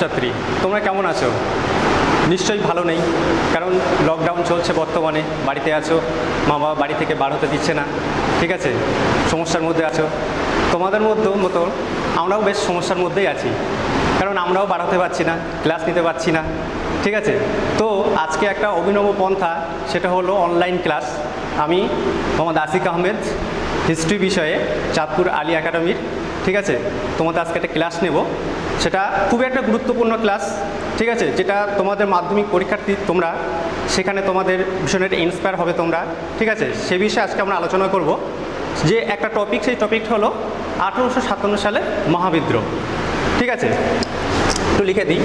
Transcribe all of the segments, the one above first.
ছাত্রী, তোমরা কেমন আছো? নিশ্চয়ই ভালো নেই, কারণ লকডাউন চলছে বর্তমানে, বাড়িতে আছো মা বাবা বাড়ি থেকে বার হতে দিচ্ছে না, ঠিক আছে? সমস্যার মধ্যে আছো। তোমাদের মধ্যে মতো, আমরাও বেশ সমস্যার মধ্যেই আছি, কারণ আমরাও বার হতে পারছি না ক্লাস নিতে পারছি না, ঠিক আছে? তো আজকে একটা অভিনব পন্থা, সেটা হলো অনলাইন ক্লাস আমি মোহাম্মদ আসিক আহমেদ হিস্ট্রি বিষয়ে চাঁদপুর আলী একাডেমির ঠিক আছে? তোমাদের আজকে একটা ক্লাস নেব। সেটা খুবই একটা গুরুত্বপূর্ণ ক্লাস ঠিক আছে? যেটা তোমাদের মাধ্যমিক পরীক্ষার্থী তোমরা, সেখানে তোমাদের ভীষণ একটা ইন্সপায়ার হবে তোমরা, ঠিক আছে? সে বিষয়ে আজকে আমরা আলোচনা করব যে একটা টপিক সেই টপিকটা হলো আঠেরোশো সাতান্ন সালে মহাবিদ্রোহ, ঠিক আছে? একটু লিখে দিই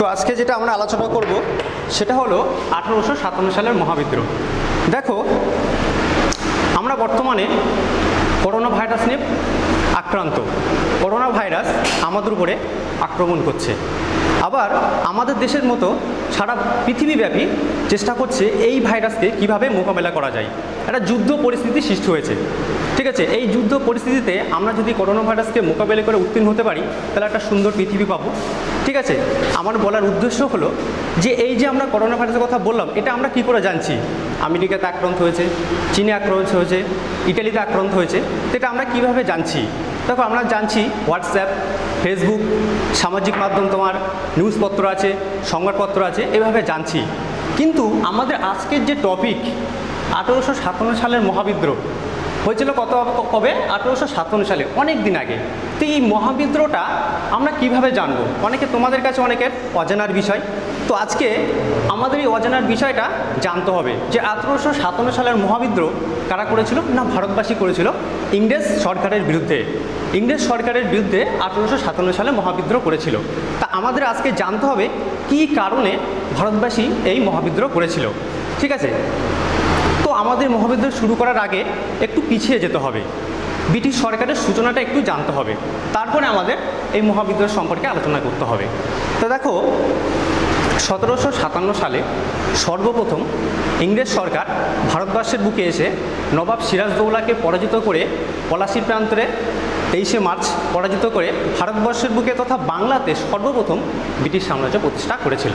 তো আজকে যেটা আমরা আলোচনা করব, সেটা হলো আঠেরোশো সাতান্ন সালের মহাবিদ্রোহ। দেখো, আমরা বর্তমানে করোনা ভাইরাস নিয়ে আক্রান্ত। করোনা ভাইরাস আমাদের উপরে আক্রমণ করছে। আবার আমাদের দেশের মতো সারা পৃথিবীব্যাপী চেষ্টা করছে এই ভাইরাসকে কীভাবে মোকাবেলা করা যায়। একটা যুদ্ধ পরিস্থিতি সৃষ্টি হয়েছে। ঠিক আছে? এই যুদ্ধ পরিস্থিতিতে আমরা যদি করোনা ভাইরাসকে মোকাবেলা করে উত্তীর্ণ হতে পারি, তাহলে একটা সুন্দর পৃথিবী পাবো। ঠিক আছে? আমার বলার উদ্দেশ্য হলো যে এই যে আমরা করোনা ভাইরাসের কথা বললাম, এটা আমরা কি করে জানছি? আমেরিকাতে আক্রান্ত হয়েছে, চীনে আক্রান্ত হয়েছে, ইটালিতে আক্রান্ত হয়েছে এটা আমরা কীভাবে জানছি? দেখো, আমরা জানছি হোয়াটসঅ্যাপ, ফেসবুক, সামাজিক মাধ্যম তোমার, নিউজপত্র আছে, সংবাদপত্র আছে, এভাবে জানছি। কিন্তু আমাদের আজকের যে টপিক আঠেরোশো সাতান্ন সালের মহাবিদ্রোহ। হয়েছিল কত কবে? আঠেরোশো সাতান্ন সালে, অনেক দিন আগে। তো এই মহাবিদ্রোহটা আমরা কীভাবে জানব? অনেকে তোমাদের কাছে অনেকের অজানার বিষয়। তো আজকে আমাদের এই অজানার বিষয়টা জানতে হবে যে আঠেরোশো সাতান্ন সালের মহাবিদ্রোহ কারা করেছিল না ভারতবাসী করেছিল? ইংরেজ সরকারের বিরুদ্ধে। ইংরেজ সরকারের বিরুদ্ধে আঠেরোশো সাতান্ন সালে মহাবিদ্রোহ করেছিল। তা আমাদের আজকে জানতে হবে কী কারণে ভারতবাসী এই মহাবিদ্রোহ করেছিল। ঠিক আছে? তো আমাদের মহাবিদ্যালয় শুরু করার আগে একটু পিছিয়ে যেতে হবে। ব্রিটিশ সরকারের সূচনাটা একটু জানতে হবে। তারপরে আমাদের এই মহাবিদ্যালয় সম্পর্কে আলোচনা করতে হবে। তো দেখো, সতেরোশো সাতান্ন সালে সর্বপ্রথম ইংরেজ সরকার ভারতবর্ষের বুকে এসে নবাব সিরাজদৌলাকে পরাজিত করে পলাশির প্রান্তরে তেইশে মার্চ পরাজিত করে ভারতবর্ষের বুকে তথা বাংলাতে সর্বপ্রথম ব্রিটিশ সাম্রাজ্য প্রতিষ্ঠা করেছিল।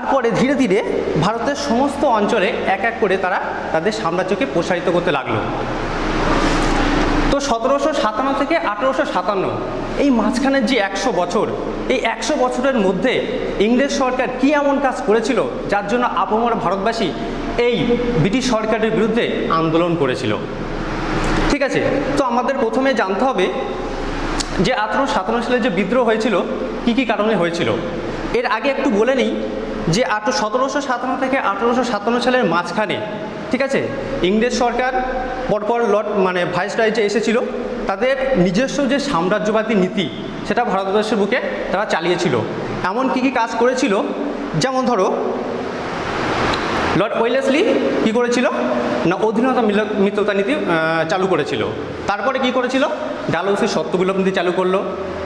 তারপরে ধীরে ধীরে ভারতের সমস্ত অঞ্চলে এক এক করে তারা তাদের সাম্রাজ্যকে প্রসারিত করতে লাগল। তো সতেরোশো সাতান্ন থেকে আঠেরোশো সাতান্ন, এই মাঝখানের যে একশো বছর, এই একশো বছরের মধ্যে ইংরেজ সরকার কী এমন কাজ করেছিল যার জন্য আপমর ভারতবাসী এই ব্রিটিশ সরকারের বিরুদ্ধে আন্দোলন করেছিল? ঠিক আছে, তো আমাদের প্রথমে জানতে হবে যে আঠেরোশো সাতান্ন সালে যে বিদ্রোহ হয়েছিল, কি কি কারণে হয়েছিল? এর আগে একটু বলে নিই যে আঠেরো সতেরোশো সাতান্ন থেকে আঠেরোশো সাতান্ন সালের মাঝখানে, ঠিক আছে? ইংরেজ সরকার পরপর লর্ড মানে ভাইসরয় যে এসেছিল, তাদের নিজস্ব যে সাম্রাজ্যবাদী নীতি, সেটা ভারতবর্ষের বুকে তারা চালিয়েছিল। এমন কি কি কাজ করেছিল? যেমন ধরো, লর্ড ওয়েলেসলি কী করেছিল? না, অধীনতা মিত্রতা নীতি চালু করেছিল। তারপরে কি করেছিল? ডালহৌসি সত্যবিলোপ নীতি চালু করল।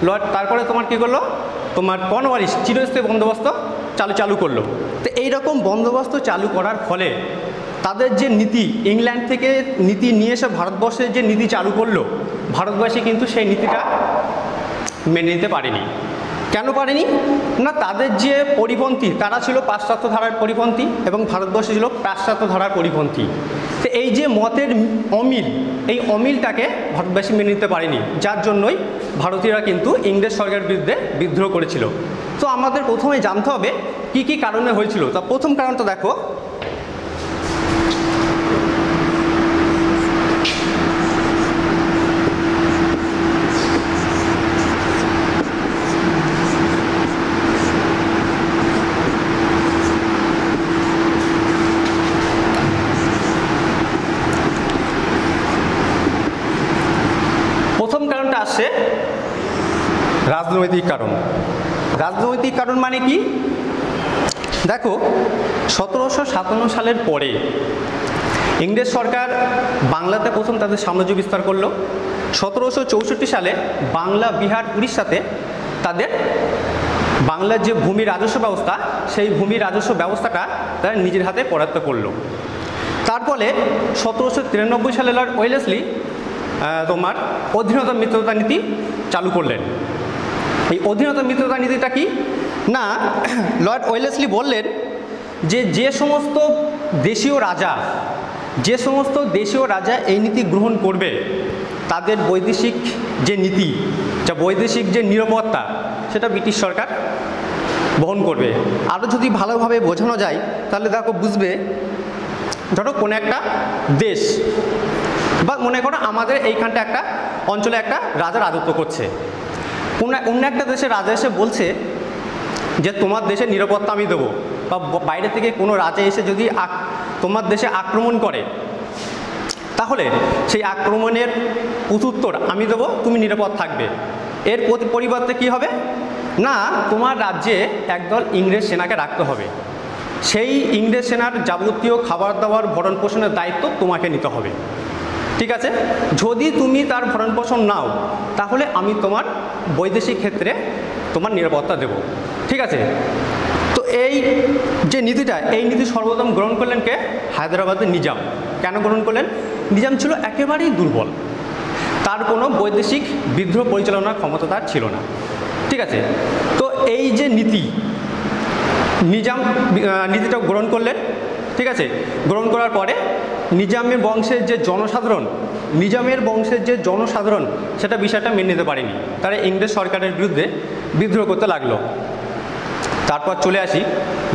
লর্ড, তারপরে তোমার কি করল? তোমার কনওয়ারিস চিরস্থায়ী বন্দোবস্ত চালু চালু করল। তো এইরকম বন্দোবস্ত চালু করার ফলে তাদের যে নীতি, ইংল্যান্ড থেকে নীতি নিয়ে এসে ভারতবর্ষের যে নীতি চালু করল, ভারতবাসী কিন্তু সেই নীতিটা মেনে নিতে পারেনি। কেন পারেনি? না, তাদের যে পরিপন্থী, তারা ছিল পাশ্চাত্য ধারার পরিপন্থী এবং ভারতবর্ষে ছিল পাশ্চাত্য ধারার পরিপন্থী। এই যে মতের অমিল, এই অমিলটাকে ভারতবাসী মেনে নিতে পারেনি। যার জন্যই ভারতীয়রা কিন্তু ইংরেজ সরকারের বিরুদ্ধে বিদ্রোহ করেছিল। তো আমাদের প্রথমে জানতে হবে কি কি কারণে হয়েছিল। তা প্রথম কারণটা দেখো রাজনৈতিক কারণ। রাজনৈতিক কারণ মানে কি? দেখো, সতেরোশো সাতান্ন সালের পরে ইংরেজ সরকার বাংলাতে প্রথম তাদের সাম্রাজ্য বিস্তার করল। সতেরোশো চৌষট্টি সালে বাংলা, বিহার, উড়িষ্যাতে তাদের বাংলার যে ভূমি রাজস্ব ব্যবস্থা, সেই ভূমি রাজস্ব ব্যবস্থাটা তারা নিজের হাতে করায়ত্ত করল। তার ফলে সতেরোশো তিরানব্বই সালে লর্ড ওয়েলেসলি তোমার অধীনতা মিত্রতা নীতি চালু করলেন। এই অধীনতা মিত্রতা নীতিটা কি? না, লর্ড ওয়েলেসলি বললেন যে যে সমস্ত দেশীয় রাজা, যে সমস্ত দেশীয় রাজা এই নীতি গ্রহণ করবে, তাদের বৈদেশিক যে নীতি, যা বৈদেশিক যে নিরাপত্তা, সেটা ব্রিটিশ সরকার বহন করবে। আরও যদি ভালোভাবে বোঝানো যায়, তাহলে দেখো বুঝবে, ধরো কোনো একটা দেশ বা মনে করো আমাদের এইখানটা একটা অঞ্চলে একটা রাজা রাজত্ব করছে। অন্য একটা দেশের রাজা এসে বলছে যে তোমার দেশে নিরাপত্তা আমি দেবো। বা বাইরে থেকে কোনো রাজা এসে যদি তোমার দেশে আক্রমণ করে, তাহলে সেই আক্রমণের প্রত্যুত্তর আমি দেবো, তুমি নিরাপদ থাকবে। এর পরিবর্তে কি হবে? না, তোমার রাজ্যে একদল ইংরেজ সেনাকে রাখতে হবে। সেই ইংরেজ সেনার যাবতীয় খাবার দাবার ভরণ পোষণের দায়িত্ব তোমাকে নিতে হবে। ঠিক আছে? যদি তুমি তার ভরণ পোষণ নাও, তাহলে আমি তোমার বৈদেশিক ক্ষেত্রে তোমার নিরাপত্তা দেব। ঠিক আছে? তো এই যে নীতিটা, এই নীতি সর্বপ্রথম গ্রহণ করলেন কে? হায়দ্রাবাদের নিজাম। কেন গ্রহণ করলেন? নিজাম ছিল একেবারেই দুর্বল। তার কোনো বৈদেশিক বিদ্রোহ পরিচালনার ক্ষমতা তার ছিল না। ঠিক আছে? তো এই যে নীতি, নিজাম নীতিটা গ্রহণ করলেন। ঠিক আছে? গ্রহণ করার পরে নিজামের বংশের যে জনসাধারণ, নিজামের বংশের যে জনসাধারণ, সেটা বিষয়টা মেনে নিতে পারেনি। তারা ইংরেজ সরকারের বিরুদ্ধে বিদ্রোহ করতে লাগল। তারপর চলে আসি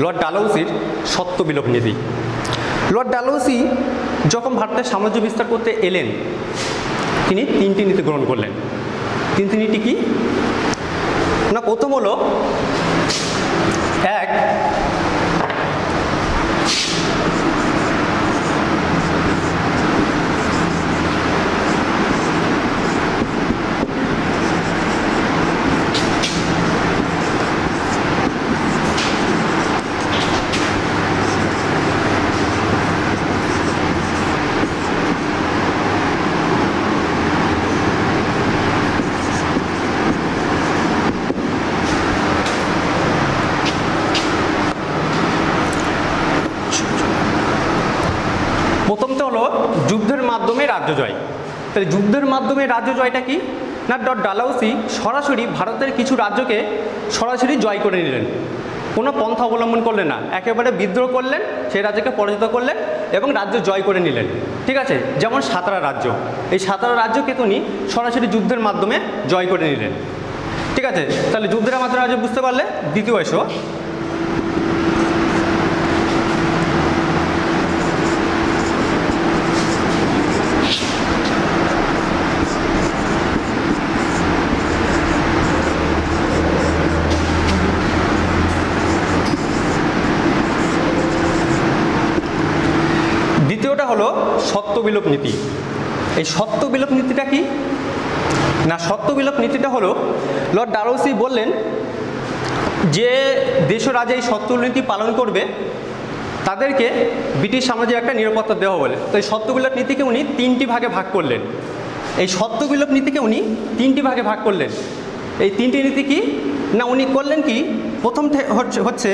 লর্ড ডালহৌসির সত্য বিলোপ নীতি লর্ড ডালহৌসি যখন ভারতের সাম্রাজ্য বিস্তার করতে এলেন, তিনি তিনটি নীতি গ্রহণ করলেন। তিনটি নীতি কি? না, প্রথম হলো, এক প্রথমটা হলো যুদ্ধের মাধ্যমে রাজ্য জয় তাহলে যুদ্ধের মাধ্যমে রাজ্য জয়টা কি? না, ডট ডালাউসি সরাসরি ভারতের কিছু রাজ্যকে সরাসরি জয় করে নিলেন। কোনো পন্থা অবলম্বন করলেন না। একেবারে বিদ্রোহ করলেন, সেই রাজ্যকে পরাজিত করলেন এবং রাজ্য জয় করে নিলেন। ঠিক আছে? যেমন সাতারা রাজ্য। এই সাতারা রাজ্যকে তিনি সরাসরি যুদ্ধের মাধ্যমে জয় করে নিলেন। ঠিক আছে? তাহলে যুদ্ধের মাধ্যমে রাজ্য বুঝতে পারলে? দ্বিতীয় এসো দ্বিতীয়টা হলো সত্য বিলোপ নীতি। এই সত্য বিলোপ নীতিটা কি? না, সত্য বিলোপ নীতিটা হলো, লর্ড ডারোসি বললেন যে দেশ রাজা এই সত্য নীতি পালন করবে, তাদেরকে ব্রিটিশ সাম্রাজ্যে একটা নিরাপত্তা দেওয়া বলে। তো এই সত্য বিলোপ নীতিকে উনি তিনটি ভাগে ভাগ করলেন। এই সত্য বিলোপ নীতিকে উনি তিনটি ভাগে ভাগ করলেন। এই তিনটি নীতি কি? না, উনি করলেন কি? প্রথম হচ্ছে হচ্ছে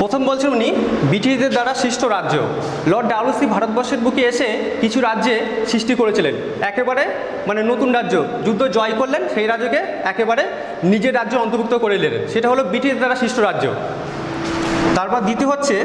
প্রথম বলছেন উনি ব্রিটিশদের দ্বারা সৃষ্ট রাজ্য। লর্ড ডাউলসি ভারতবর্ষের বুকে এসে কিছু রাজ্যে সৃষ্টি করেছিলেন। একেবারে মানে নতুন রাজ্য। যুদ্ধ জয় করলেন, সেই রাজ্যকে একেবারে নিজের রাজ্য অন্তর্ভুক্ত করে নিলেন। সেটা হলো ব্রিটিশ দ্বারা সৃষ্ট রাজ্য। তারপর দ্বিতীয় হচ্ছে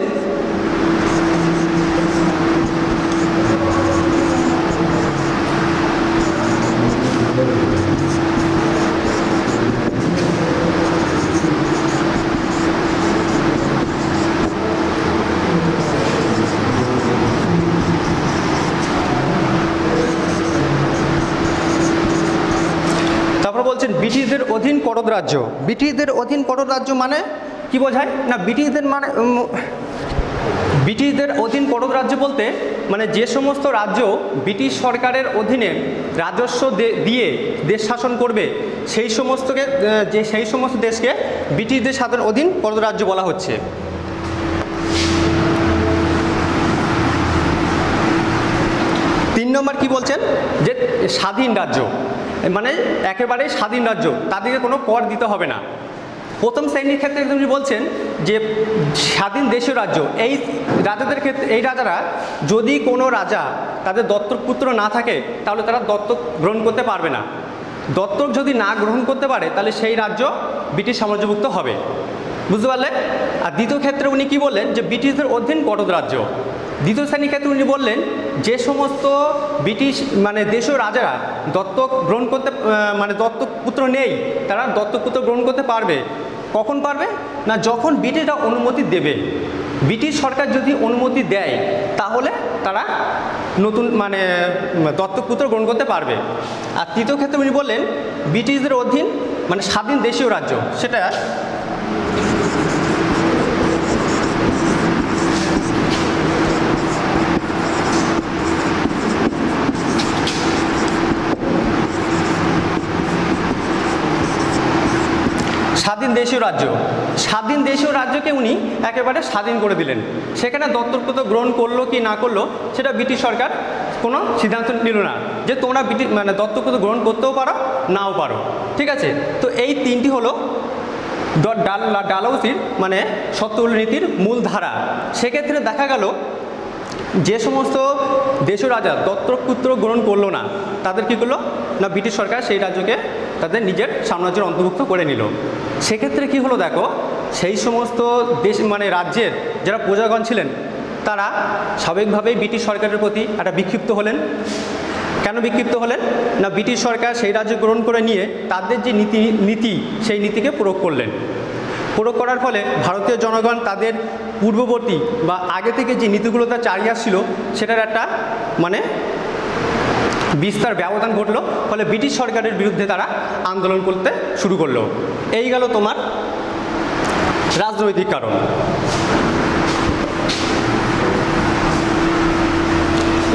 বলছেন ব্রিটিশদের অধীন করদ রাজ্য। ব্রিটিশদের অধীন করদ রাজ্য মানে? কি বোঝায়? না, ব্রিটিশদের মানে ব্রিটিশদের অধীন করদ রাজ্য বলতে মানে যে সমস্ত রাজ্য ব্রিটিশ সরকারের অধীনে রাজস্ব দিয়ে দেশ শাসন করবে, সেই সমস্তকে যে, সেই সমস্ত দেশকে ব্রিটিশদের সাধারণ অধীন করদ রাজ্য বলা হচ্ছে। তিন নম্বর কি বলছেন? যে, স্বাধীন রাজ্য। মানে একেবারে স্বাধীন রাজ্য তাদেরকে কোনো কর দিতে হবে না। প্রথম শ্রেণির ক্ষেত্রে তুমি বলছেন যে স্বাধীন দেশীয় রাজ্য, এই রাজাদের ক্ষেত্রে, এই রাজারা যদি কোনো রাজা তাদের দত্তক পুত্র না থাকে, তাহলে তারা দত্তক গ্রহণ করতে পারবে না। দত্তক যদি না গ্রহণ করতে পারে, তাহলে সেই রাজ্য ব্রিটিশ সাম্রাজ্যভুক্ত হবে। বুঝতে পারলে? আর দ্বিতীয় ক্ষেত্রে উনি কি বললেন যে ব্রিটিশদের অধীন করদ রাজ্য। দ্বিতীয় শ্রেণির ক্ষেত্রে উনি বললেন যে সমস্ত ব্রিটিশ মানে দেশীয় রাজারা দত্তক গ্রহণ করতে মানে দত্তক পুত্র নেই তারা দত্তক পুত্র গ্রহণ করতে পারবে। কখন পারবে? না যখন ব্রিটিশরা অনুমতি দেবে। ব্রিটিশ সরকার যদি অনুমতি দেয় তাহলে তারা নতুন মানে উম, দত্তক পুত্র গ্রহণ করতে পারবে। আর তৃতীয় ক্ষেত্রে উনি বললেন ব্রিটিশদের অধীন মানে স্বাধীন দেশীয় রাজ্য সেটা স্বাধীন দেশীয় রাজ্য। স্বাধীন দেশীয় রাজ্যকে উনি একেবারে স্বাধীন করে দিলেন। সেখানে দত্তকপুত্র গ্রহণ করল কি না করল, সেটা ব্রিটিশ সরকার কোনো সিদ্ধান্ত নিল না। যে তোমরা ব্রিটিশ মানে দত্তকপুত্র গ্রহণ করতেও পারো, নাও পারো। ঠিক আছে? তো এই তিনটি হলো ডাল ডালহৌসির মানে সত্যগুলো নীতির মূল ধারা সেক্ষেত্রে দেখা গেল যে সমস্ত দেশ রাজা দত্তক পুত্র গ্রহণ করল না, তাদের কী করল? না ব্রিটিশ সরকার সেই রাজ্যকে তাদের নিজের সাম্রাজ্যের অন্তর্ভুক্ত করে নিল। সেক্ষেত্রে কি হলো দেখো, সেই সমস্ত দেশ মানে রাজ্যের যারা প্রজাগণ ছিলেন, তারা স্বাভাবিকভাবেই ব্রিটিশ সরকারের প্রতি একটা বিক্ষিপ্ত হলেন। কেন বিক্ষিপ্ত হলেন? না, ব্রিটিশ সরকার সেই রাজ্য গ্রহণ করে নিয়ে তাদের যে নীতি নীতি, সেই নীতিকে প্রয়োগ করলেন। প্রয়োগ করার ফলে ভারতীয় জনগণ তাদের পূর্ববর্তী বা আগে থেকে যে নীতিগুলো তারা চালিয়ে আসছিল সেটার একটা মানে বিস্তার ব্যবধান ঘটলো, ফলে ব্রিটিশ সরকারের বিরুদ্ধে তারা আন্দোলন করতে শুরু করল। এই গেল তোমার রাজনৈতিক কারণ।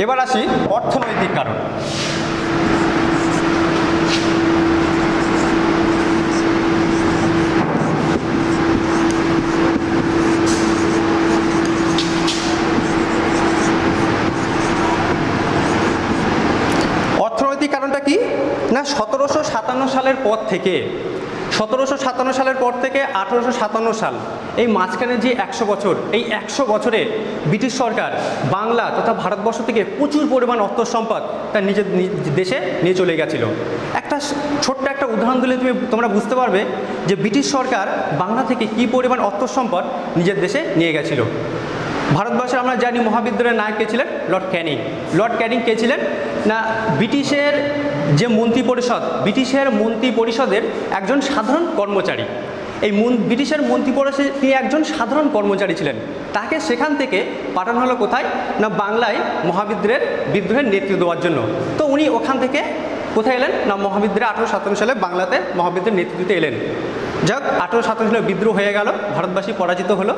এবার আসি অর্থনৈতিক কারণ অর্থনৈতিক কারণটা কি না সতেরোশো সাতান্ন সালের পর থেকে, সতেরোশো সাতান্ন সালের পর থেকে আঠেরোশো সাতান্ন সাল, এই মাঝখানে যে একশো বছর, এই একশো বছরে ব্রিটিশ সরকার বাংলা তথা ভারতবর্ষ থেকে প্রচুর পরিমাণ অর্থ সম্পদ তার নিজের নিজ দেশে নিয়ে চলে গেছিল। একটা ছোট্ট একটা উদাহরণ দিলে তুমি, তোমরা বুঝতে পারবে যে ব্রিটিশ সরকার বাংলা থেকে কী পরিমাণ অর্থ সম্পদ নিজের দেশে নিয়ে গেছিল। ভারতবর্ষে আমরা জানি মহাবিদ্যালয়ের নায়ক কে ছিলেন? Lord Canning. লর্ড ক্যানিং কে ছিলেন? না, ব্রিটিশের যে মন্ত্রী পরিষদ ব্রিটিশের মন্ত্রী পরিষদের একজন সাধারণ কর্মচারী। এই ব্রিটিশের মন্ত্রী পরিষদ তিনি একজন সাধারণ কর্মচারী ছিলেন। তাকে সেখান থেকে পাঠানো হলো কোথায়? না, বাংলায় মহাবিদ্যালয়ের বিদ্রোহের নেতৃত্ব দেওয়ার জন্য। তো উনি ওখান থেকে কোথায় এলেন? না মহাবিদ্যালয় আঠেরো সাতান্ন সালে বাংলাতে মহাবিদ্যালয়ের নেতৃত্বে এলেন। যাক আঠেরো সাতান্ন সালে বিদ্রোহ হয়ে গেল, ভারতবাসী পরাজিত হলো।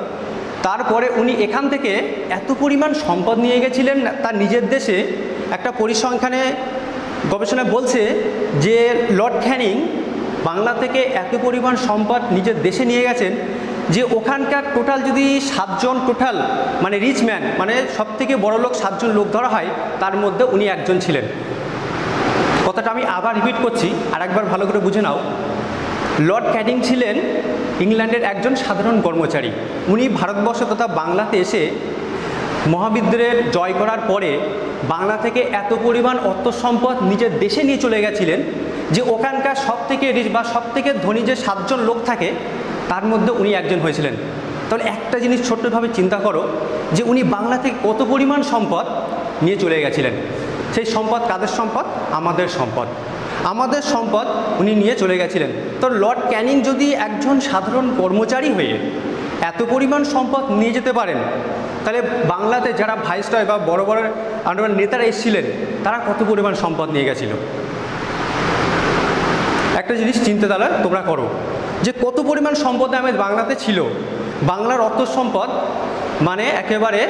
তারপরে উনি এখান থেকে এত পরিমাণ সম্পদ নিয়ে গেছিলেন, তার নিজের দেশে একটা পরিসংখ্যানে গবেষণায় বলছে যে লর্ড ক্যানিং বাংলা থেকে এত পরিমাণ সম্পদ নিজের দেশে নিয়ে গেছেন যে ওখানকার টোটাল যদি সাতজন টোটাল মানে রিচ ম্যান মানে সব থেকে বড় লোক সাতজন লোক ধরা হয়, তার মধ্যে উনি একজন ছিলেন। কথাটা আমি আবার রিপিট করছি আর একবার ভালো করে বুঝে নাও। লর্ড ক্যানিং ছিলেন ইংল্যান্ডের একজন সাধারণ কর্মচারী। উনি ভারতবর্ষ তথা বাংলাতে এসে মহাবিদ্যালয়ের জয় করার পরে বাংলা থেকে এত পরিমাণ অর্থ সম্পদ নিজের দেশে নিয়ে চলে গেছিলেন যে ওখানকার সব থেকে রিচ বা সব থেকে ধনী যে সাতজন লোক থাকে, তার মধ্যে উনি একজন হয়েছিলেন। তাহলে একটা জিনিস ছোট্টভাবে চিন্তা করো যে উনি বাংলা থেকে কত পরিমাণ সম্পদ নিয়ে চলে গেছিলেন। সেই সম্পদ কাদের সম্পদ? আমাদের সম্পদ। আমাদের সম্পদ উনি নিয়ে চলে গেছিলেন। তো লর্ড ক্যানিং যদি একজন সাধারণ কর্মচারী হয়ে এত পরিমাণ সম্পদ নিয়ে যেতে পারেন তাহলে বাংলাতে যারা ভাইসরয় বা বড় বড় আন্দোলন নেতারা এসেছিলেন, তারা কত পরিমাণ সম্পদ নিয়ে গেছিল? একটা জিনিস চিন্তা তাহলে তোমরা করো। যে কত পরিমাণ সম্পদ আমাদের বাংলাতে ছিল, বাংলার অর্থ সম্পদ মানে একেবারে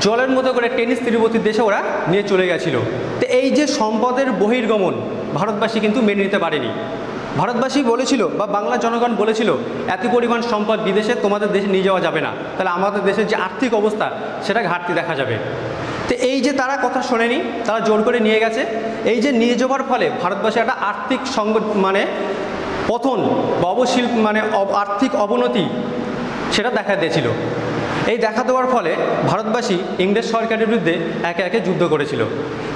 জলের মতো করে টেনিস তিরুপতির দেশে ওরা নিয়ে চলে গেছিল। তো এই যে সম্পদের বহির্গমন ভারতবাসী কিন্তু মেনে নিতে পারেনি। ভারতবাসী বলেছিল বা বাংলা জনগণ বলেছিল, এত পরিমাণ সম্পদ বিদেশে তোমাদের দেশে নিয়ে যাওয়া যাবে না। তাহলে আমাদের দেশের যে আর্থিক অবস্থা, সেটা ঘাটতি দেখা যাবে। তো এই যে তারা কথা শোনেনি, তারা জোর করে নিয়ে গেছে। এই যে নিয়ে যাওয়ার ফলে ভারতবাসী একটা আর্থিক সঙ্গ মানে পতন বা অবশীল মানে আর্থিক অবনতি, সেটা দেখা দিয়েছিল। এই দেখা দেওয়ার ফলে ভারতবাসী ইংরেজ সরকারের বিরুদ্ধে একে একে যুদ্ধ করেছিল।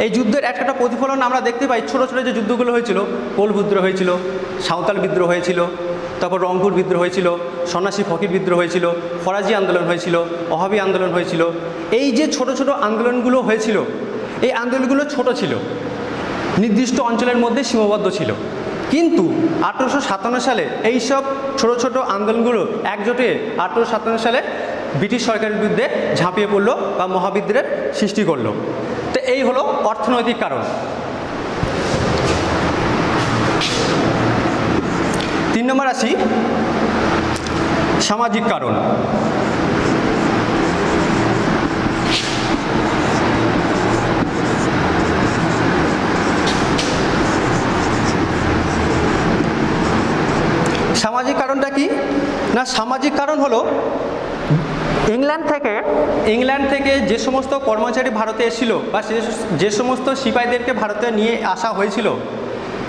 এই যুদ্ধের একটা প্রতিফলন আমরা দেখতে পাই, ছোটো ছোটো যে যুদ্ধগুলো হয়েছিল কোল বিদ্রোহ হয়েছিল, সাঁওতাল বিদ্রোহ হয়েছিল, তারপর রংপুর বিদ্রোহ হয়েছিল, সন্ন্যাসী ফকির বিদ্রোহ হয়েছিল, ফরাজি আন্দোলন হয়েছিল, অহাবি আন্দোলন হয়েছিল। এই যে ছোট ছোট আন্দোলনগুলো হয়েছিল, এই আন্দোলনগুলো ছোট ছিল। নির্দিষ্ট অঞ্চলের মধ্যে সীমাবদ্ধ ছিল। কিন্তু আঠেরোশো সাতান্ন সালে এইসব ছোট ছোট আন্দোলনগুলো একজোটে আঠেরোশো সাতান্ন সালে ব্রিটিশ সরকারের বিরুদ্ধে ঝাঁপিয়ে পড়ল বা মহাবিদ্রোহের সৃষ্টি করল। তো এই হলো অর্থনৈতিক কারণ। তিন নম্বর আসি সামাজিক কারণ। সামাজিক কারণটা কি? না, সামাজিক কারণ হলো ইংল্যান্ড থেকে? ইংল্যান্ড থেকে যে সমস্ত কর্মচারী ভারতে এসেছিল বা যে সমস্ত সিপাহীদেরকে ভারতে নিয়ে আসা হয়েছিল,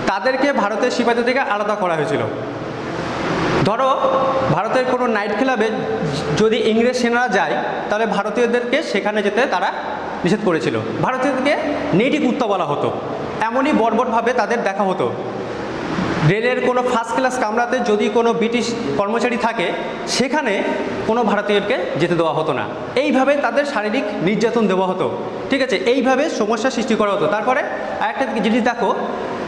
তাদেরকে ভারতের সিপাহীদের থেকে আলাদা করা হয়েছিল। ধরো, ভারতের কোনো নাইট ক্লাবে যদি ইংরেজ সেনারা যায়, তাহলে ভারতীয়দেরকে সেখানে যেতে তারা নিষেধ করেছিল। ভারতীয়দেরকে নেটিভ কুত্তা বলা হতো। এমনই বর্বরভাবে তাদের দেখা হতো। রেলের কোনো ফার্স্ট ক্লাস কামরাতে যদি কোনো ব্রিটিশ কর্মচারী থাকে, সেখানে কোনো ভারতীয়কে যেতে দেওয়া হতো না। এইভাবে তাদের শারীরিক নির্যাতন দেওয়া হতো। ঠিক আছে? এইভাবে সমস্যা সৃষ্টি করা হতো। তারপরে আরেকটা জিনিস দেখো,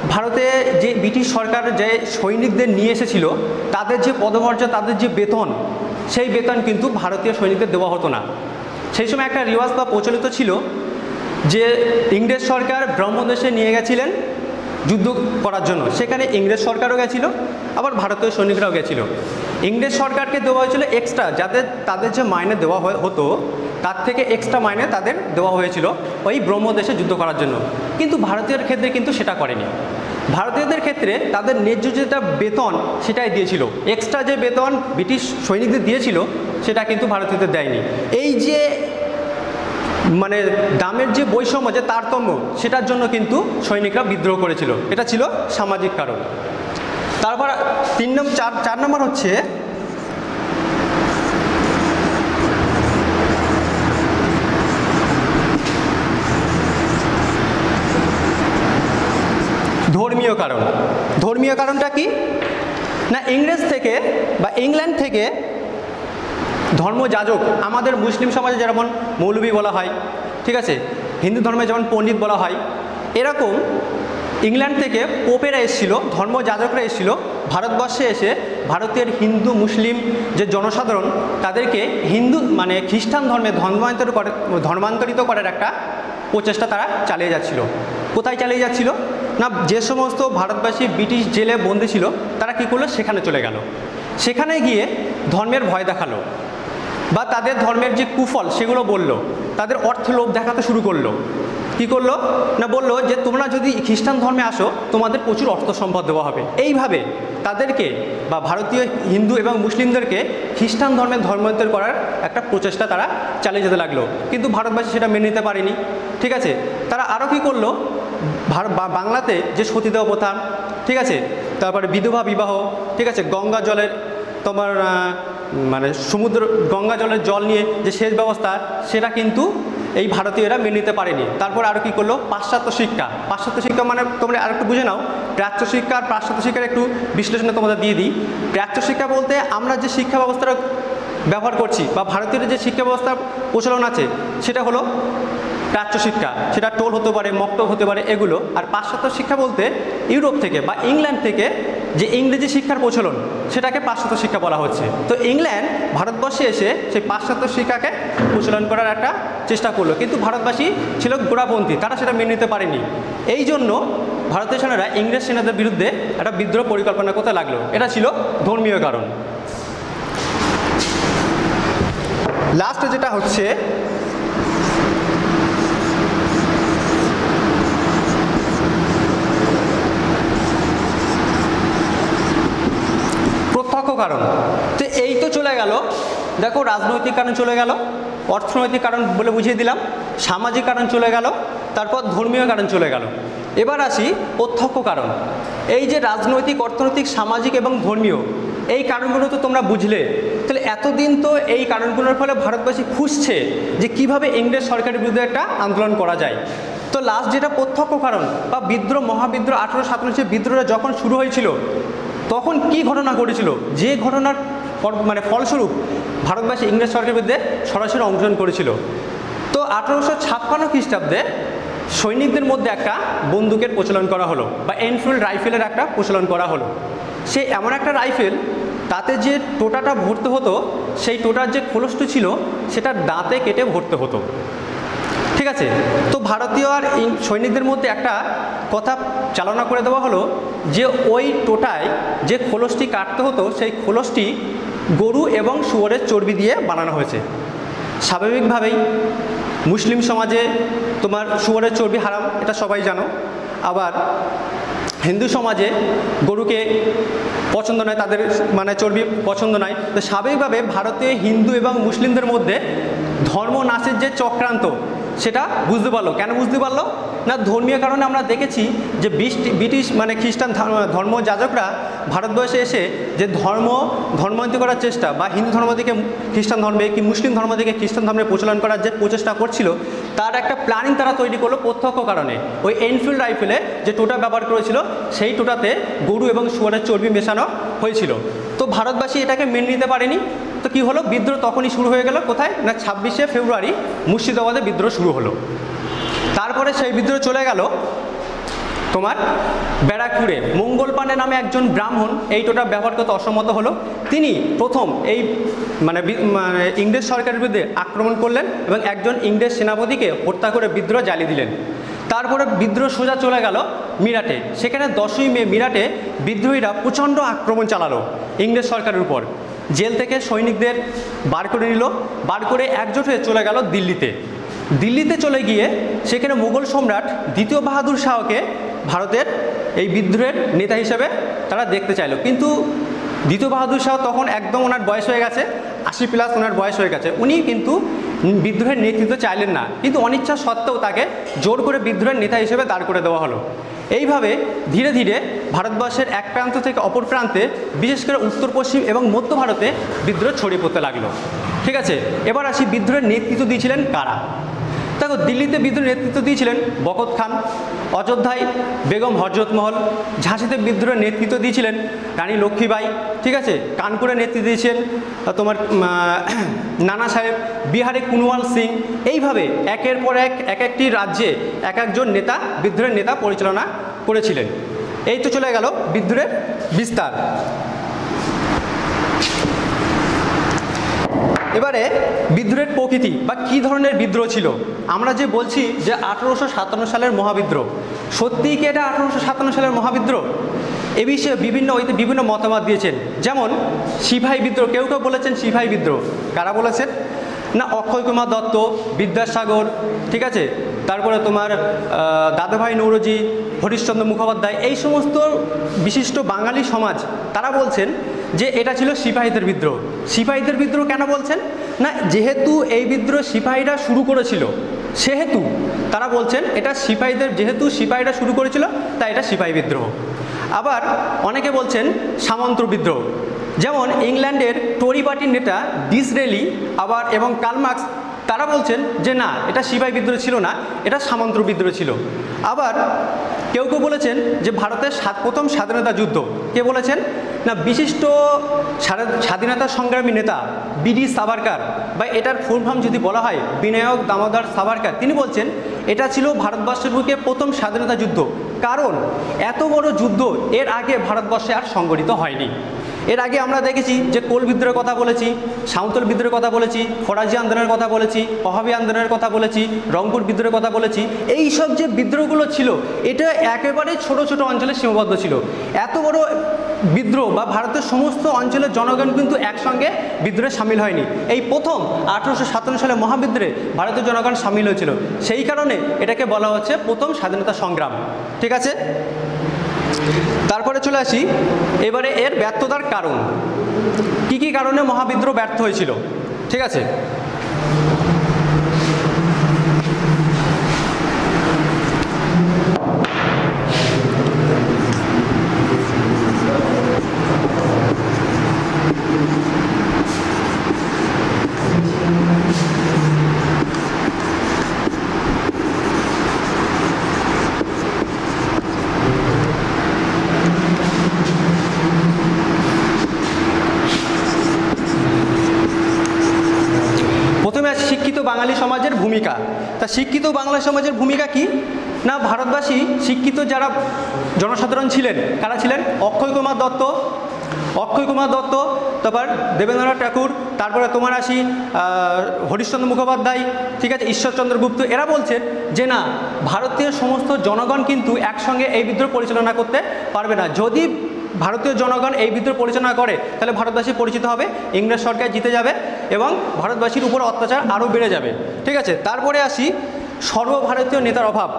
ভারতে যে ব্রিটিশ সরকার যে সৈনিকদের নিয়ে এসেছিল, তাদের যে পদমর্যাদা, তাদের যে বেতন, সেই বেতন কিন্তু ভারতীয় সৈনিকদের দেওয়া হতো না। সেই সময় একটা রিওয়াজ বা প্রচলিত ছিল যে ইংরেজ সরকার ব্রহ্মদেশে নিয়ে গেছিলেন যুদ্ধ করার জন্য। সেখানে ইংরেজ সরকারও গেছিল, আবার ভারতীয় সৈনিকরাও গেছিল। ইংরেজ সরকারকে দেওয়া হয়েছিল এক্সট্রা যাদের, তাদের যে মাইনে দেওয়া হয়- হতো, তার থেকে এক্সট্রা মাইনে তাদের দেওয়া হয়েছিল ওই ব্রহ্মদেশে যুদ্ধ করার জন্য। কিন্তু ভারতীয়র ক্ষেত্রে কিন্তু সেটা করেনি। ভারতীয়দের ক্ষেত্রে তাদের ন্যায্য যেটা বেতন, সেটাই দিয়েছিল। এক্সট্রা যে বেতন ব্রিটিশ সৈনিকদের দিয়েছিল, সেটা কিন্তু ভারতীয়দের দেয়নি। এই যে মানে দামের যে বৈষম্য, যে তারতম্য, সেটার জন্য কিন্তু সৈনিকরা বিদ্রোহ করেছিল। এটা ছিল সামাজিক কারণ। তারপর তিন নম্বর চার চার নম্বর হচ্ছে, ধর্মীয় কারণ। ধর্মীয় কারণটা কি? না, ইংরেজ থেকে বা ইংল্যান্ড থেকে ধর্মযাজক, আমাদের মুসলিম সমাজে যেমন মৌলবী বলা হয়, ঠিক আছে? হিন্দু ধর্মে যেমন পণ্ডিত বলা হয়, এরকম ইংল্যান্ড থেকে পোপেরা এসেছিল, ধর্মযাজকরা এসেছিল, ভারতবর্ষে এসে ভারতের হিন্দু, মুসলিম যে জনসাধারণ, তাদেরকে হিন্দু মানে খ্রিস্টান ধর্মে ধর্মান্তর করে, ধর্মান্তরিত করার একটা প্রচেষ্টা তারা চালিয়ে যাচ্ছিল। কোথায় চালিয়ে যাচ্ছিল? না, যে সমস্ত ভারতবাসী ব্রিটিশ জেলে বন্দী ছিল, তারা কী করল? সেখানে চলে গেল। সেখানে গিয়ে ধর্মের ভয় দেখাল। বা তাদের ধর্মের যে কুফল সেগুলো বলল, তাদের অর্থ লোভ দেখাতে শুরু করল। কি করল? না, বলল যে তোমরা যদি খ্রিস্টান ধর্মে আসো, তোমাদের প্রচুর অর্থ সম্পদ দেওয়া হবে। এইভাবে তাদেরকে বা ভারতীয় হিন্দু এবং মুসলিমদেরকে খ্রিস্টান ধর্মের ধর্মান্তর করার একটা প্রচেষ্টা তারা চালিয়ে যেতে লাগল। কিন্তু ভারতবাসী সেটা মেনে নিতে পারেনি। ঠিক আছে? তারা আরও কী করল? বাংলাতে যে সতীদাহ প্রথা ঠিক আছে? তারপরে বিধবা বিবাহ, ঠিক আছে? গঙ্গা জলের তোমার মানে সমুদ্র, গঙ্গা জলের জল নিয়ে যে সেচ ব্যবস্থা, সেটা কিন্তু এই ভারতীয়রা মেনে নিতে পারেনি। তারপর আরও কী করল? পাশ্চাত্য শিক্ষা। পাশ্চাত্য শিক্ষা মানে তোমরা আর একটু বুঝে নাও, প্রাচ্য শিক্ষা আর পাশ্চাত্য শিক্ষার একটু বিশ্লেষণে তোমাদের দিয়ে দিই। প্রাচ্য শিক্ষা বলতে আমরা যে শিক্ষা ব্যবস্থাটা ব্যবহার করছি বা ভারতীয় যে শিক্ষা ব্যবস্থা প্রচলন আছে, সেটা হলো প্রাচ্য শিক্ষা। সেটা টোল হতে পারে মক্তব হতে পারে, এগুলো। আর পাশ্চাত্য শিক্ষা বলতে ইউরোপ থেকে বা ইংল্যান্ড থেকে যে ইংরেজি শিক্ষার প্রচলন, সেটাকে পাশ্চাত্য শিক্ষা বলা হচ্ছে। তো ইংল্যান্ড ভারতবর্ষে এসে সেই পাশ্চাত্য শিক্ষাকে প্রচলন করার একটা চেষ্টা করল। কিন্তু ভারতবাসী ছিল গোড়াপন্থী, তারা সেটা মেনে নিতে পারেনি। এই জন্য ভারতীয় সেনারা ইংরেজ সেনাদের বিরুদ্ধে একটা বিদ্রোহ পরিকল্পনা করতে লাগল। এটা ছিল ধর্মীয় কারণ। লাস্টে যেটা হচ্ছে প্রত্যক্ষ কারণ। তো এই তো চলে গেল। দেখো, রাজনৈতিক কারণ চলে গেল, অর্থনৈতিক কারণ বলে বুঝিয়ে দিলাম, সামাজিক কারণ চলে গেল, তারপর ধর্মীয় কারণ চলে গেল। এবার আসি প্রত্যক্ষ কারণ। এই যে রাজনৈতিক, অর্থনৈতিক, সামাজিক এবং ধর্মীয়, এই কারণগুলো তো তোমরা বুঝলে। তাহলে এতদিন তো এই কারণগুলোর ফলে ভারতবাসী খুঁজছে যে কীভাবে ইংরেজ সরকারের বিরুদ্ধে একটা আন্দোলন করা যায়। তো লাস্ট যেটা প্রত্যক্ষ কারণ বা বিদ্রোহ, মহাবিদ্রোহ, আঠেরো সাতানব্বই বিদ্রোহটা যখন শুরু হয়েছিল তখন কি ঘটনা ঘটেছিল? যে ঘটনার মানে ফলস্বরূপ ভারতবাসী ইংরেজ সরকারের বিরুদ্ধে সরাসরি অংশগ্রহণ করেছিল। তো আঠারোশো ছাপ্পান্ন খ্রিস্টাব্দে সৈনিকদের মধ্যে একটা বন্দুকের প্রচলন করা হলো বা এনফিল্ড রাইফেলের একটা প্রচলন করা হলো। সে এমন একটা রাইফেল, তাতে যে টোটাটা ভরতে হতো, সেই টোটার যে খোলসটি ছিল সেটা দাঁতে কেটে ভরতে হতো। ঠিক আছে? তো ভারতীয় আর সৈনিকদের মধ্যে একটা কথা চালনা করে দেওয়া হলো যে ওই টোটায় যে খোলসটি কাটতে হতো, সেই খোলসটি গরু এবং শুয়োরের চর্বি দিয়ে বানানো হয়েছে। স্বাভাবিকভাবেই মুসলিম সমাজে তোমার শুয়োরের চর্বি হারাম, এটা সবাই জানো। আবার হিন্দু সমাজে গরুকে পছন্দ নয়, তাদের মানে চর্বি পছন্দ নয়। তো স্বাভাবিকভাবে ভারতে হিন্দু এবং মুসলিমদের মধ্যে ধর্ম নাচের যে চক্রান্ত সেটা বুঝতে পারল। কেন বুঝতে পারল? না, ধর্মীয় কারণে আমরা দেখেছি যে ব্রিটিশ মানে খ্রিস্টান ধর্ম- ধর্ম যাজকরা ভারতবর্ষে এসে যে ধর্ম ধর্মান্তর করার চেষ্টা বা হিন্দু ধর্ম থেকে খ্রিস্টান ধর্মে কি মুসলিম ধর্ম থেকে খ্রিস্টান ধর্মে প্রচলন করার যে প্রচেষ্টা করছিল, তার একটা প্ল্যানিং তারা তৈরি করল প্রত্যক্ষ কারণে। ওই এনফিল্ড রাইফেলে যে টোটা ব্যবহার করেছিল, সেই টোটাতে গরু এবং শুয়ারের চর্বি মেশানো হয়েছিল। তো ভারতবাসী এটাকে মেনে নিতে পারেনি। তো কি হলো? বিদ্রোহ তখনই শুরু হয়ে গেল। কোথায়? না, ছাব্বিশে ফেব্রুয়ারি মুর্শিদাবাদে বিদ্রোহ শুরু হলো। তারপরে সেই বিদ্রোহ চলে গেল তোমার ব্যারাকপুরে। মঙ্গল পাণ্ডে নামে একজন ব্রাহ্মণ, এই টোটা ব্যবহার করতে অসম্মত হলো। তিনি প্রথম এই মানে মানে ইংরেজ সরকারের বিরুদ্ধে আক্রমণ করলেন এবং একজন ইংরেজ সেনাপতিকে হত্যা করে বিদ্রোহ জ্বালিয়ে দিলেন। তারপরে বিদ্রোহ সোজা চলে গেল মিরাটে। সেখানে দশই মে মিরাটে বিদ্রোহীরা প্রচণ্ড আক্রমণ চালালো ইংরেজ সরকারের উপর। জেল থেকে সৈনিকদের বার করে নিল, বার করে একজোট হয়ে চলে গেল দিল্লিতে। দিল্লিতে চলে গিয়ে সেখানে মুঘল সম্রাট দ্বিতীয় বাহাদুর শাহকে ভারতের এই বিদ্রোহের নেতা হিসেবে তারা দেখতে চাইলো। কিন্তু দ্বিতীয় বাহাদুর শাহ তখন একদম ওনার বয়স হয়ে গেছে, আশি প্লাস ওনার বয়স হয়ে গেছে। উনি কিন্তু বিদ্রোহের নেতৃত্ব চাইলেন না। কিন্তু অনিচ্ছা সত্ত্বেও তাকে জোর করে বিদ্রোহের নেতা হিসেবে দাঁড় করে দেওয়া হলো। এইভাবে ধীরে ধীরে ভারতবর্ষের এক প্রান্ত থেকে অপর প্রান্তে, বিশেষ করে উত্তর, পশ্চিম এবং মধ্য ভারতে বিদ্রোহ ছড়িয়ে পড়তে লাগল। ঠিক আছে, এবার আসি বিদ্রোহের নেতৃত্ব দিয়েছিলেন কারা? দেখো, দিল্লিতে বিদ্রোহের নেতৃত্ব দিয়েছিলেন বকত খান, অযোধ্যায় বেগম হজরত মহল, ঝাঁসিতে বিদ্রোহের নেতৃত্ব দিয়েছিলেন রানী লক্ষ্মীবাই ঠিক আছে? কানপুরে নেতৃত্ব দিয়েছেন তোমার নানা সাহেব, বিহারে কুনওয়াল সিং, এইভাবে একের পর এক এক একটি রাজ্যে এক একজন নেতা বিদ্রোহের নেতা পরিচালনা করেছিলেন। এই তো চলে গেল বিদ্রোহের বিস্তার। এবারে বিদ্রোহের প্রকৃতি বা কী ধরনের বিদ্রোহ ছিল? আমরা যে বলছি যে আঠেরোশো সাতান্ন সালের মহাবিদ্রোহ, সত্যিই কি এটা আঠেরোশো সাতান্ন সালের মহাবিদ্রোহ? এ বিষয়ে বিভিন্ন বিভিন্ন মতামত দিয়েছেন। যেমন, সিপাহী বিদ্রোহ, কেউ কেউ বলেছেন সিপাহী বিদ্রোহ। কারা বলেছেন? না, অক্ষয় কুমার দত্ত, বিদ্যাসাগর, ঠিক আছে? তারপরে তোমার দাদাভাই নৌরজি, হরিশ্চন্দ্র মুখোপাধ্যায়, এই সমস্ত বিশিষ্ট বাঙালি সমাজ, তারা বলছেন যে এটা ছিল সিপাহীদের বিদ্রোহ। সিপাহীদের বিদ্রোহ কেন বলছেন? না, যেহেতু এই বিদ্রোহ সিপাহীরা শুরু করেছিল, সেহেতু তারা বলছেন এটা সিপাহীদের, যেহেতু সিপাহীরা শুরু করেছিল, তাই এটা সিপাহী বিদ্রোহ। আবার অনেকে বলছেন সামন্ত বিদ্রোহ। যেমন ইংল্যান্ডের টরি পার্টির নেতা ডিসরেলি, আবার এবং কালমার্কস তারা বলছেন যে না, এটা সিপাহী বিদ্রোহ ছিল না, এটা সামন্ত বিদ্রোহ ছিল। আবার কেউ কেউ বলেছেন যে ভারতের প্রথম স্বাধীনতা যুদ্ধ। কে বলেছেন? না, বিশিষ্ট স্বাধী- স্বাধীনতা সংগ্রামী নেতা বিডি সাভারকার বা এটার ফুল ফর্ম যদি বলা হয়, বিনায়ক দামোদর সাভারকার, তিনি বলছেন, এটা ছিল ভারতবর্ষের বুকে প্রথম স্বাধীনতা যুদ্ধ। কারণ, এত বড় যুদ্ধ এর আগে ভারতবর্ষে আর সংগঠিত হয়নি। এর আগে আমরা দেখেছি যে কোল বিদ্রোহের কথা বলেছি, সাঁওতাল বিদ্রোহের কথা বলেছি ফরাজি আন্দোলনের কথা বলেছি অহাবি আন্দোলনের কথা বলেছি, রংপুর বিদ্রোহের কথা বলেছি। এই সব যে বিদ্রোহগুলো ছিল, এটা একেবারে ছোট ছোট অঞ্চলে সীমাবদ্ধ ছিল। এত বড় বিদ্রোহ বা ভারতের সমস্ত অঞ্চলের জনগণ কিন্তু একসঙ্গে বিদ্রোহে সামিল হয়নি। এই প্রথম আঠেরোশো সাতান্ন সালে মহাবিদ্রোহে ভারতের জনগণ সামিল হয়েছিল। সেই কারণে এটাকে বলা হচ্ছে প্রথম স্বাধীনতা সংগ্রাম। ঠিক আছে? তারপরে চলে আসি। এবারে এর ব্যর্থতার কারণ। কি কি কারণে মহাবিদ্রোহ ব্যর্থ হয়েছিল? ঠিক আছে প্রথমে আছে শিক্ষিত বাঙালি সমাজের ভূমিকা তা শিক্ষিত বাংলা সমাজের ভূমিকা কি? না ভারতবাসী শিক্ষিত যারা জনসাধারণ ছিলেন, কারা ছিলেন? অক্ষয় কুমার দত্ত। অক্ষয় কুমার দত্ত, তারপর দেবেন্দ্রনাথ ঠাকুর, তারপরে তোমার আসি হরিশ্চন্দ্র মুখোপাধ্যায়, ঠিক আছে? ঈশ্বরচন্দ্র গুপ্ত, এরা বলছেন যে না, ভারতীয় সমস্ত জনগণ কিন্তু একসঙ্গে এই বিদ্রোহ পরিচালনা করতে পারবে না। যদি ভারতীয় জনগণ এই বিদ্রোহ পরিচালনা করে, তাহলে ভারতবাসী পরিচিত হবে, ইংরেজ সরকার জিতে যাবে এবং ভারতবাসীর উপর অত্যাচার আরও বেড়ে যাবে। ঠিক আছে? তারপরে আসি, সর্বভারতীয় নেতার অভাব।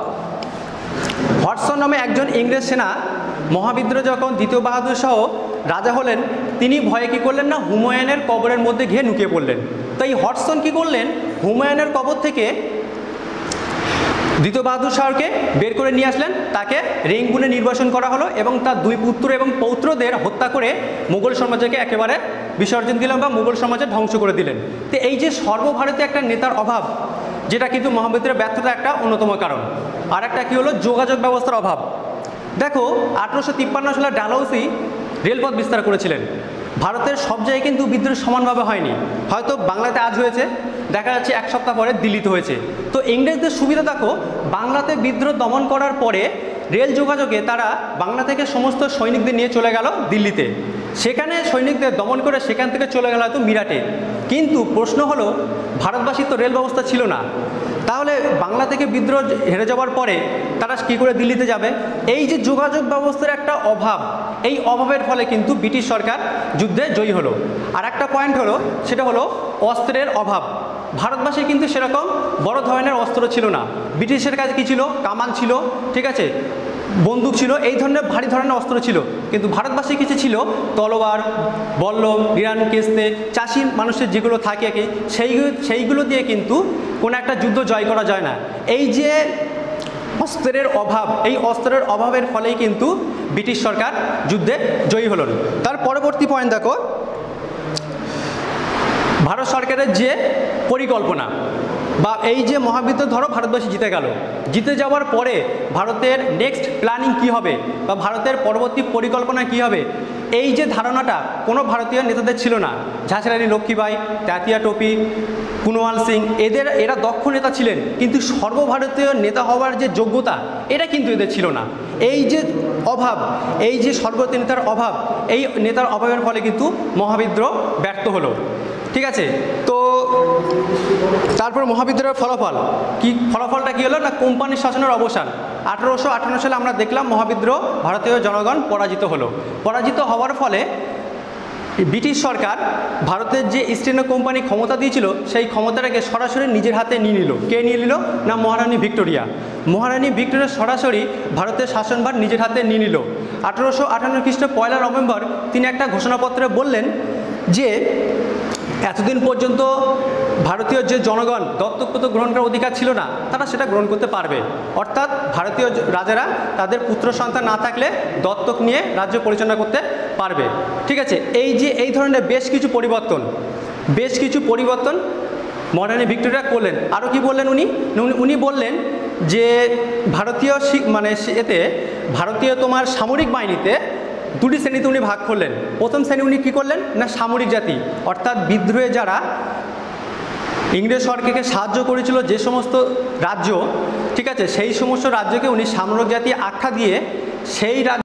হটসন নামে একজন ইংরেজ সেনা, মহাবিদ্রোহ যখন দ্বিতীয় বাহাদুর সহ রাজা হলেন, তিনি ভয়ে কী করলেন না? হুমায়ুনের কবরের মধ্যে ঘিরে নুকিয়ে পড়লেন। তাই হটসন কী করলেন? হুমায়ুনের কবর থেকে দ্বিতীয় বাহাদুর শাহকে বের করে নিয়ে আসলেন। তাকে রেঙ্গুনে নির্বাসন করা হলো এবং তার দুই পুত্র এবং পৌত্রদের হত্যা করে মুঘল সমাজকে একেবারে বিসর্জন দিলেন বা মুঘল সমাজে ধ্বংস করে দিলেন। তো এই যে সর্বভারতীয় একটা নেতার অভাব, যেটা কিন্তু মহাবিদ্রের ব্যর্থতা একটা অন্যতম কারণ। আর একটা কী হলো? যোগাযোগ ব্যবস্থার অভাব। দেখো, আঠেরোশো তিপ্পান্ন সালে ডালহৌসি রেলপথ বিস্তার করেছিলেন। ভারতের সব জায়গায় কিন্তু বিদ্রোহ সমানভাবে হয়নি। হয়তো বাংলাতে আজ হয়েছে দেখা যাচ্ছে এক সপ্তাহ পরে দিল্লিতে হয়েছে। তো ইংরেজদের সুবিধা দেখো, বাংলাতে বিদ্রোহ দমন করার পরে রেল যোগাযোগে তারা বাংলা থেকে সমস্ত সৈনিকদের নিয়ে চলে গেল দিল্লিতে। সেখানে সৈনিকদের দমন করে সেখান থেকে চলে গেল হয়তো মিরাটে। কিন্তু প্রশ্ন হলো, ভারতবাসীর তো রেল ব্যবস্থা ছিল না। তাহলে বাংলা থেকে বিদ্রোহ হেরে যাওয়ার পরে তারা কী করে দিল্লিতে যাবে? এই যে যোগাযোগ ব্যবস্থার একটা অভাব, এই অভাবের ফলে কিন্তু ব্রিটিশ সরকার যুদ্ধে জয়ী হলো। আর একটা পয়েন্ট হলো, সেটা হলো অস্ত্রের অভাব। ভারতবাসী কিন্তু সেরকম বড় ধরনের অস্ত্র ছিল না। ব্রিটিশের কাছে কী ছিল? কামান ছিল, ঠিক আছে? বন্দুক ছিল, এই ধরনের ভারী ধরনের অস্ত্র ছিল। কিন্তু ভারতবাসী কিছু ছিল, তলোয়ার, বল্লম, ইরান কেস্তে চাষি মানুষের যেগুলো থাকে কি সেইগুলো সেইগুলো দিয়ে কিন্তু কোনো একটা যুদ্ধ জয় করা যায় না। এই যে অস্ত্রের অভাব, এই অস্ত্রের অভাবের ফলেই কিন্তু ব্রিটিশ সরকার যুদ্ধে জয়ী হলেন তার পরবর্তী পয়েন্ট দেখো। ভারত সরকারের যে পরিকল্পনা বা এই যে মহাবিদ্যুৎ ধরো ভারতবাসী জিতে গেল। জিতে যাওয়ার পরে ভারতের নেক্সট প্ল্যানিং কি হবে বা ভারতের পরবর্তী পরিকল্পনা কি হবে, এই যে ধারণাটা কোনো ভারতীয় নেতাদের ছিল না। ঝাঁসি রানী লক্ষ্মীবাই তাতিয়া টোপি কুনওয়াল সিং, এদের, এরা দক্ষ নেতা ছিলেন, কিন্তু সর্বভারতীয় নেতা হওয়ার যে যোগ্যতা, এটা কিন্তু এদের ছিল না। এই যে অভাব, এই যে সর্বভারতীয় নেতার অভাব, এই নেতার অভাবের ফলে কিন্তু মহাবিদ্রোহ ব্যর্থ হলো। ঠিক আছে? তো তারপর মহাবিদ্রোহের ফলাফল। কি ফলাফলটা কি হলো? না কোম্পানির শাসনের অবসান। আঠারোশো আটান্ন সালে আমরা দেখলাম মহাবিদ্রোহ ভারতীয় জনগণ পরাজিত হলো। পরাজিত হওয়ার ফলে ব্রিটিশ সরকার ভারতের যে ইস্ট ইন্ডিয়া কোম্পানি ক্ষমতা দিয়েছিল, সেই ক্ষমতাটাকে সরাসরি নিজের হাতে নিয়ে নিল। কে নিয়ে নিল? না, মহারানী ভিক্টোরিয়া। মহারানী ভিক্টোরিয়া সরাসরি ভারতের শাসনভার নিজের হাতে নিয়ে নিল। আঠারোশো আটান্ন খ্রিস্ট পয়লা নভেম্বর তিনি একটা ঘোষণাপত্রে বললেন যে এতদিন পর্যন্ত ভারতীয় যে জনগণ দত্তকগত গ্রহণ করার অধিকার ছিল না, তারা সেটা গ্রহণ করতে পারবে। অর্থাৎ ভারতীয় রাজারা তাদের পুত্র সন্তান না থাকলে দত্তক নিয়ে রাজ্য পরিচালনা করতে পারবে। ঠিক আছে, এই যে, এই ধরনের বেশ কিছু পরিবর্তন, বেশ কিছু পরিবর্তন মহারানী ভিক্টোরিয়া করলেন। আরও কি বললেন উনি? উনি- বললেন যে, ভারতীয় মানে এতে ভারতীয় তোমার সামরিক বাহিনীতে দুটি শ্রেণীতে উনি ভাগ করলেন। প্রথম শ্রেণি উনি কী করলেন? না, সামরিক জাতি। অর্থাৎ বিদ্রোহে যারা ইংরেজ সরকারকে সাহায্য করেছিল যে সমস্ত রাজ্য, ঠিক আছে, সেই সমস্ত রাজ্যকে উনি সামরিক জাতি আখ্যা দিয়ে সেই রাজ্য